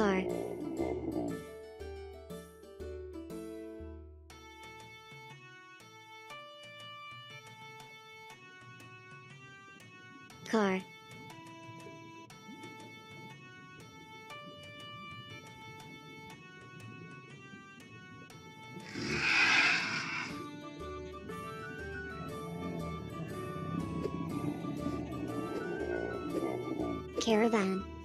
car, car, caravan,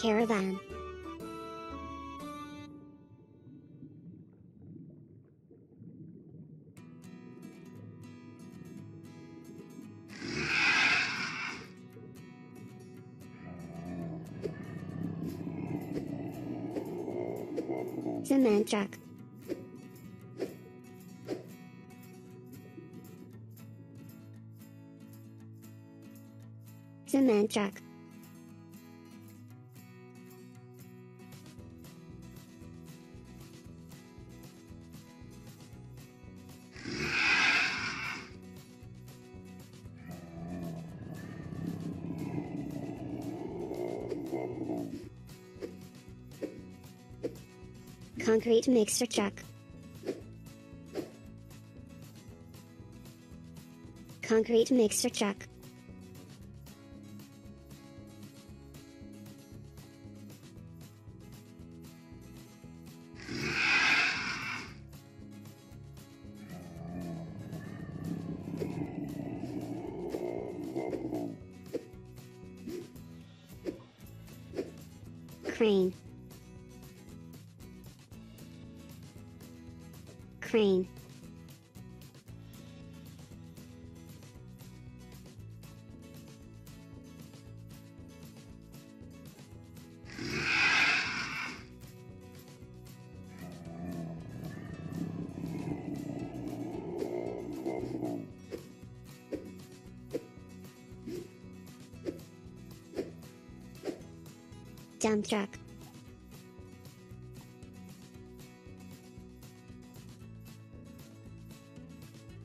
caravan, cement truck, cement truck, concrete mixer truck, concrete mixer truck, crane, crane, dump truck,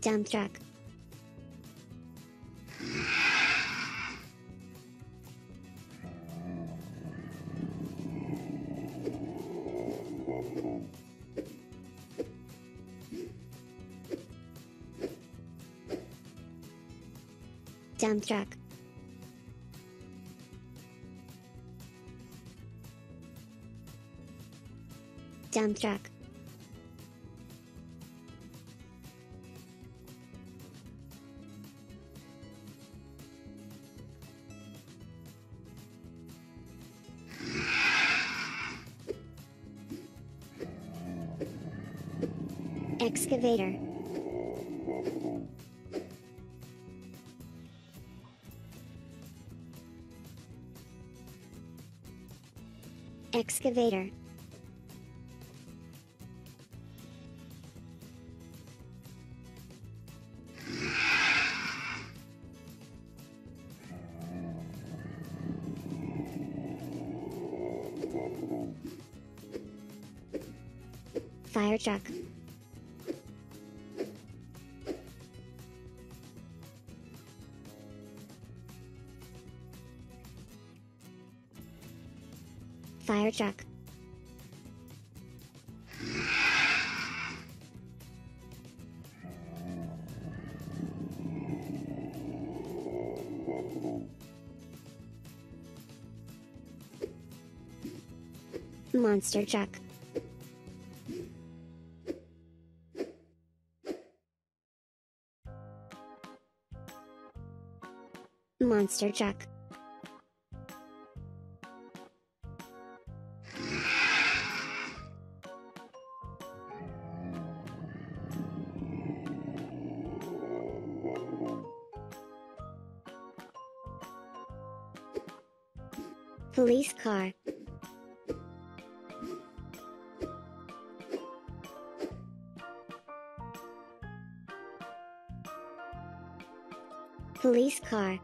dump truck, dump truck, dump truck, excavator, excavator, fire truck, fire truck, monster truck, monster truck, police car, police car,